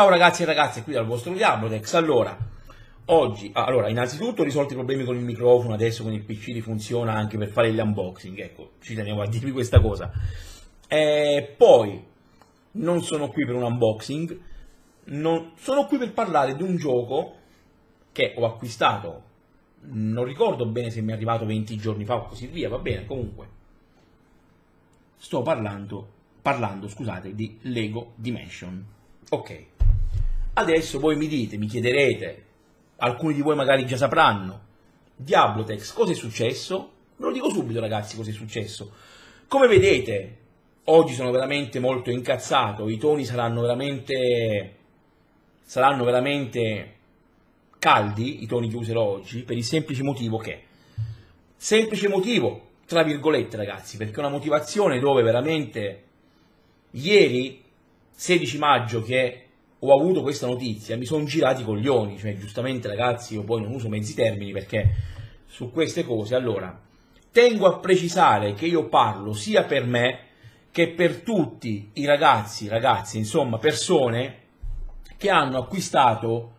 Ciao ragazzi e ragazze, qui dal vostro Diablotex. Allora, oggi, ah, allora, innanzitutto risolto i problemi con il microfono, adesso con il PC funziona anche per fare gli unboxing, ecco, ci tenevo a dirvi questa cosa. E poi, non sono qui per un unboxing, non, sono qui per parlare di un gioco che ho acquistato, non ricordo bene se mi è arrivato 20 giorni fa o così via, va bene, comunque. Sto parlando, parlando, scusate, di Lego Dimension. Ok. Adesso voi mi dite, mi chiederete, alcuni di voi magari già sapranno, Diablotex, cosa è successo? Ve lo dico subito ragazzi cosa è successo. Come vedete, oggi sono veramente molto incazzato, i toni saranno veramente, saranno veramente caldi, i toni che userò oggi, per il semplice motivo che, semplice motivo, tra virgolette ragazzi, perché è una motivazione dove veramente ieri, 16 maggio, che ho avuto questa notizia, mi sono girati i coglioni, cioè giustamente ragazzi io poi non uso mezzi termini perché su queste cose, allora, tengo a precisare che io parlo sia per me che per tutti i ragazzi, ragazzi, insomma persone che hanno acquistato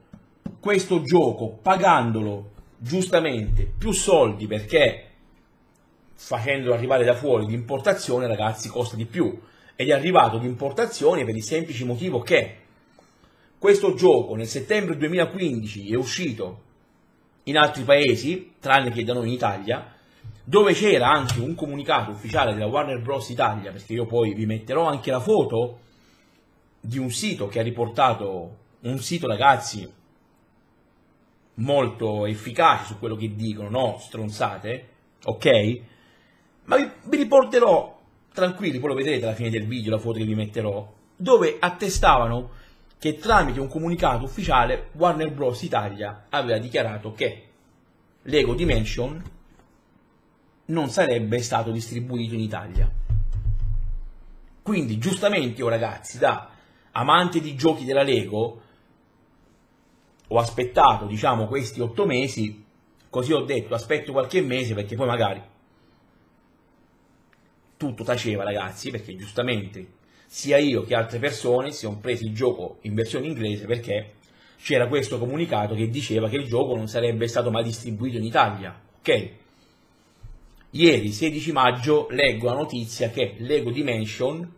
questo gioco pagandolo giustamente più soldi perché facendolo arrivare da fuori di importazione ragazzi costa di più. Ed è arrivato di importazione per il semplice motivo che questo gioco nel settembre 2015 è uscito in altri paesi, tranne che da noi in Italia, dove c'era anche un comunicato ufficiale della Warner Bros. Italia, perché io poi vi metterò anche la foto di un sito che ha riportato, un sito ragazzi molto efficace su quello che dicono, no stronzate, ok? Ma vi, vi riporterò, tranquilli, poi lo vedrete alla fine del video, la foto che vi metterò, dove attestavano che tramite un comunicato ufficiale Warner Bros. Italia aveva dichiarato che Lego Dimension non sarebbe stato distribuito in Italia. Quindi giustamente io ragazzi, da amante di giochi della Lego, ho aspettato diciamo questi otto mesi, così ho detto aspetto qualche mese perché poi magari tutto taceva ragazzi, perché giustamente sia io che altre persone si sono presi il gioco in versione inglese perché c'era questo comunicato che diceva che il gioco non sarebbe stato mai distribuito in Italia. Ok? Ieri, 16 maggio, leggo la notizia che Lego Dimension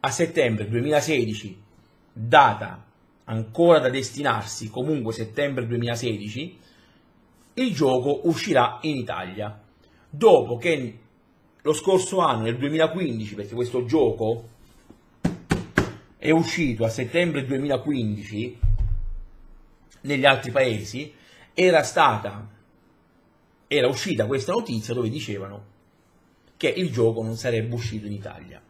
a settembre 2016, data ancora da destinarsi, comunque settembre 2016, il gioco uscirà in Italia. Dopo che lo scorso anno, nel 2015, perché questo gioco è uscito a settembre 2015 negli altri paesi, era stata, era uscita questa notizia dove dicevano che il gioco non sarebbe uscito in Italia,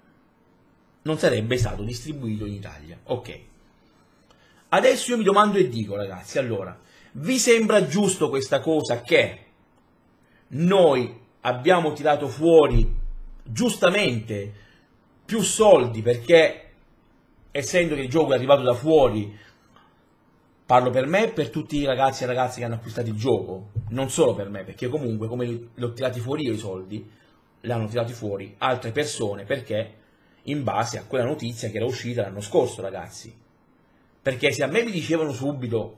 non sarebbe stato distribuito in Italia. Ok. Adesso io mi domando e dico, ragazzi, allora, vi sembra giusto questa cosa che noi abbiamo tirato fuori giustamente più soldi perché essendo che il gioco è arrivato da fuori, parlo per me e per tutti i ragazzi e ragazze che hanno acquistato il gioco, non solo per me, perché comunque come li ho tirati fuori io i soldi, li hanno tirati fuori altre persone perché in base a quella notizia che era uscita l'anno scorso, ragazzi. Perché se a me mi dicevano subito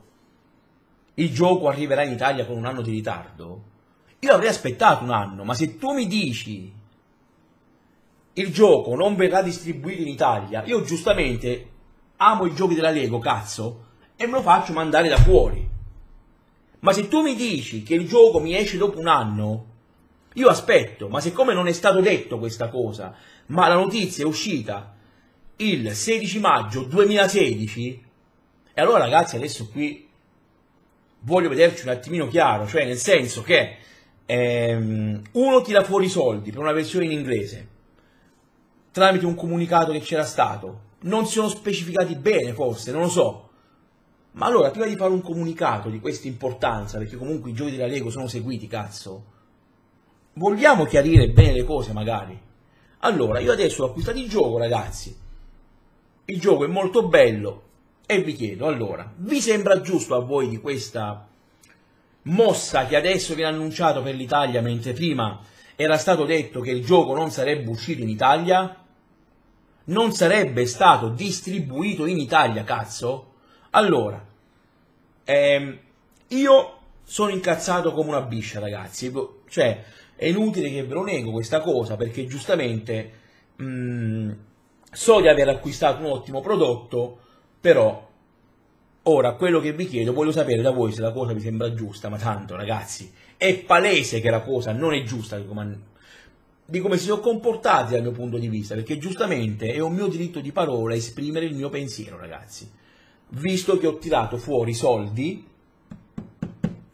il gioco arriverà in Italia con un anno di ritardo, io avrei aspettato un anno, ma se tu mi dici il gioco non verrà distribuito in Italia, io giustamente amo i giochi della Lego, cazzo, e me lo faccio mandare da fuori. Ma se tu mi dici che il gioco mi esce dopo un anno, io aspetto, ma siccome non è stato detto questa cosa, ma la notizia è uscita il 16 maggio 2016, e allora ragazzi adesso qui voglio vederci un attimino chiaro, cioè nel senso che ehm, uno tira fuori i soldi per una versione in inglese, tramite un comunicato che c'era stato. Non si sono specificati bene, forse, non lo so. Ma allora, prima di fare un comunicato di questa importanza, perché comunque i giochi della Lego sono seguiti, cazzo, vogliamo chiarire bene le cose, magari. Allora, io adesso ho acquistato il gioco, ragazzi. Il gioco è molto bello e vi chiedo, allora, vi sembra giusto a voi di questa mossa che adesso viene annunciato per l'Italia, mentre prima era stato detto che il gioco non sarebbe uscito in Italia? Non sarebbe stato distribuito in Italia, cazzo? Allora, ehm, io sono incazzato come una biscia, ragazzi. Cioè, è inutile che ve lo nego questa cosa, perché giustamente mh, mm, so di aver acquistato un ottimo prodotto, però ora quello che vi chiedo, voglio sapere da voi se la cosa vi sembra giusta, ma tanto, ragazzi, è palese che la cosa non è giusta di come, si sono comportati dal mio punto di vista, perché giustamente è un mio diritto di parola esprimere il mio pensiero, ragazzi. Visto che ho tirato fuori soldi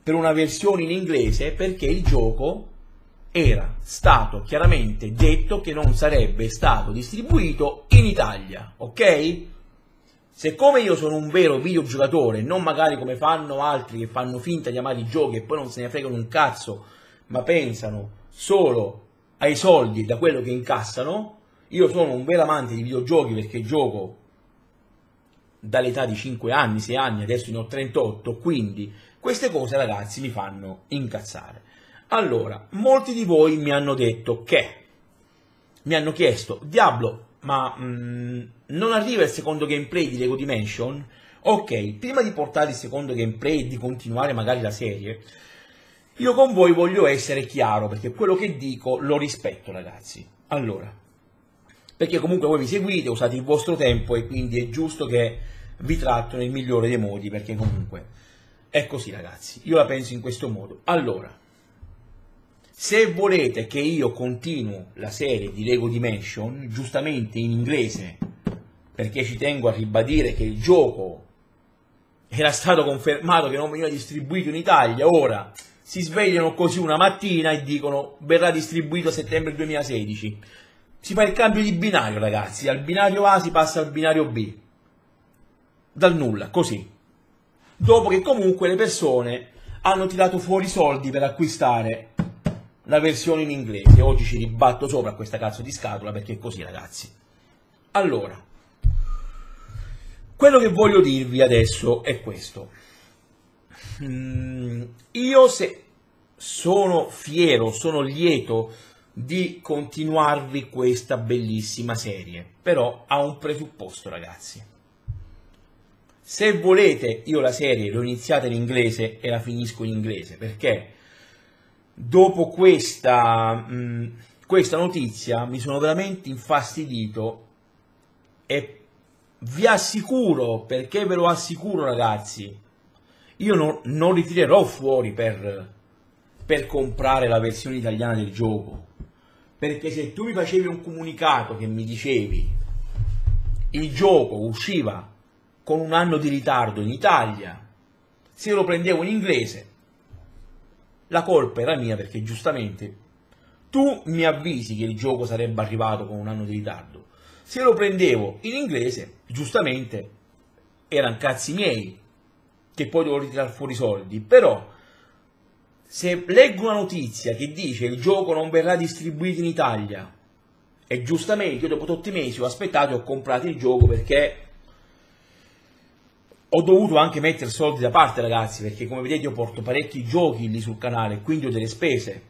per una versione in inglese perché il gioco era stato chiaramente detto che non sarebbe stato distribuito in Italia, ok? Siccome io sono un vero videogiocatore, non magari come fanno altri che fanno finta di amare i giochi e poi non se ne fregano un cazzo, ma pensano solo ai soldi da quello che incassano, io sono un vero amante di videogiochi perché gioco dall'età di 5 anni, 6 anni, adesso ne ho 38, quindi queste cose ragazzi mi fanno incazzare. Allora, molti di voi mi hanno detto che, mi hanno chiesto, Diablo, ma mh, mm, non arriva il secondo gameplay di Lego Dimension? Ok, prima di portare il secondo gameplay e di continuare magari la serie, io con voi voglio essere chiaro, perché quello che dico lo rispetto ragazzi. Allora, perché comunque voi mi seguite, usate il vostro tempo e quindi è giusto che vi tratto nel migliore dei modi, perché comunque è così ragazzi, io la penso in questo modo. Allora, se volete che io continuo la serie di Lego Dimension, giustamente in inglese, perché ci tengo a ribadire che il gioco era stato confermato che non veniva distribuito in Italia, ora si svegliano così una mattina e dicono verrà distribuito a settembre 2016. Si fa il cambio di binario ragazzi, dal binario A si passa al binario B, dal nulla, così dopo che comunque le persone hanno tirato fuori soldi per acquistare la versione in inglese. Oggi ci ribatto sopra questa cazzo di scatola perché è così ragazzi. Allora, quello che voglio dirvi adesso è questo. Mm, io se sono fiero, sono lieto di continuarvi questa bellissima serie, però ha un presupposto ragazzi. Se volete, io la serie l'ho iniziata in inglese e la finisco in inglese, perché dopo questa, mh, questa notizia mi sono veramente infastidito e vi assicuro, perché ve lo assicuro ragazzi, io non, non ritirerò fuori per, per comprare la versione italiana del gioco, perché se tu mi facevi un comunicato che mi dicevi il gioco usciva con un anno di ritardo in Italia, se lo prendevo in inglese, la colpa era mia perché giustamente tu mi avvisi che il gioco sarebbe arrivato con un anno di ritardo. Se lo prendevo in inglese, giustamente erano cazzi miei che poi devo ritirare fuori i soldi, però se leggo una notizia che dice il gioco non verrà distribuito in Italia e giustamente io dopo tutti i mesi ho aspettato e ho comprato il gioco perché ho dovuto anche mettere soldi da parte ragazzi perché come vedete io porto parecchi giochi lì sul canale quindi ho delle spese.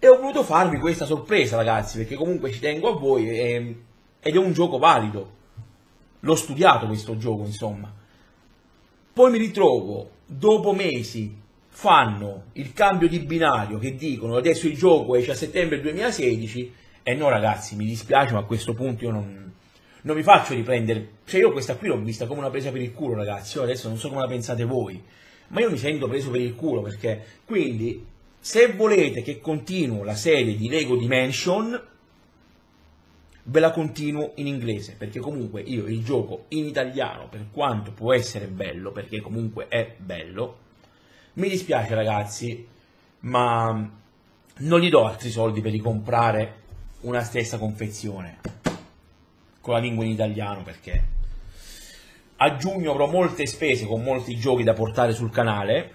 E ho voluto farvi questa sorpresa ragazzi perché comunque ci tengo a voi e, ed è un gioco valido. L'ho studiato questo gioco insomma poi mi ritrovo dopo mesi fanno il cambio di binario che dicono adesso il gioco esce a settembre 2016 e no ragazzi mi dispiace ma a questo punto io non, non mi faccio riprendere, cioè io questa qui l'ho vista come una presa per il culo ragazzi, io adesso non so come la pensate voi, ma io mi sento preso per il culo perché, quindi, se volete che continuo la serie di Lego Dimension, ve la continuo in inglese, perché comunque io il gioco in italiano, per quanto può essere bello, perché comunque è bello, mi dispiace ragazzi, ma non gli do altri soldi per ricomprare una stessa confezione con la lingua in italiano perché a giugno avrò molte spese con molti giochi da portare sul canale.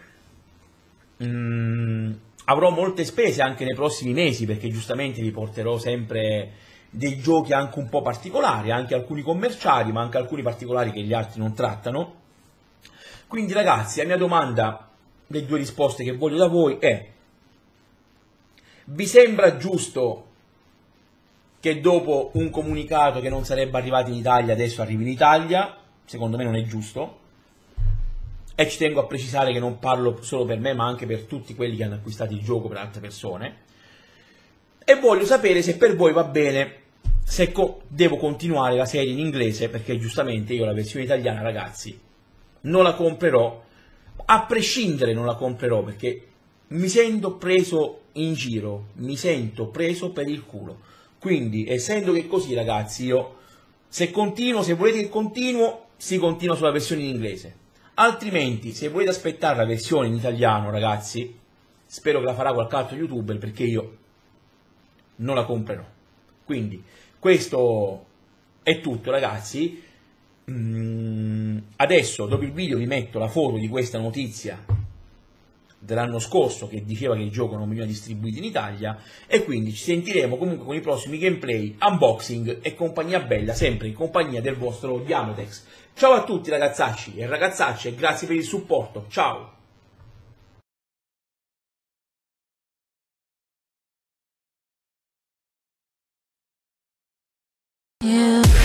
Mm, avrò molte spese anche nei prossimi mesi perché giustamente vi porterò sempre dei giochi anche un po' particolari, anche alcuni commerciali, ma anche alcuni particolari che gli altri non trattano. Quindi ragazzi, la mia domanda, le due risposte che voglio da voi è vi sembra giusto che dopo un comunicato che non sarebbe arrivato in Italia adesso arrivi in Italia, secondo me non è giusto. E ci tengo a precisare che non parlo solo per me, ma anche per tutti quelli che hanno acquistato il gioco per altre persone. E voglio sapere se per voi va bene, se co- devo continuare la serie in inglese, perché giustamente io la versione italiana, ragazzi, non la comprerò. A prescindere non la comprerò perché mi sento preso in giro, mi sento preso per il culo. Quindi, essendo che così, ragazzi, io se continuo, se volete che continuo, si continua sulla versione in inglese. Altrimenti, se volete aspettare la versione in italiano, ragazzi, spero che la farà qualche altro youtuber perché io non la comprerò. Quindi, questo è tutto, ragazzi. Mm, adesso, dopo il video, vi metto la foto di questa notizia dell'anno scorso che diceva che il gioco non veniva distribuito in Italia e quindi ci sentiremo comunque con i prossimi gameplay, unboxing e compagnia bella, sempre in compagnia del vostro Diamotex. Ciao a tutti ragazzacci e ragazzacce grazie per il supporto, ciao! you.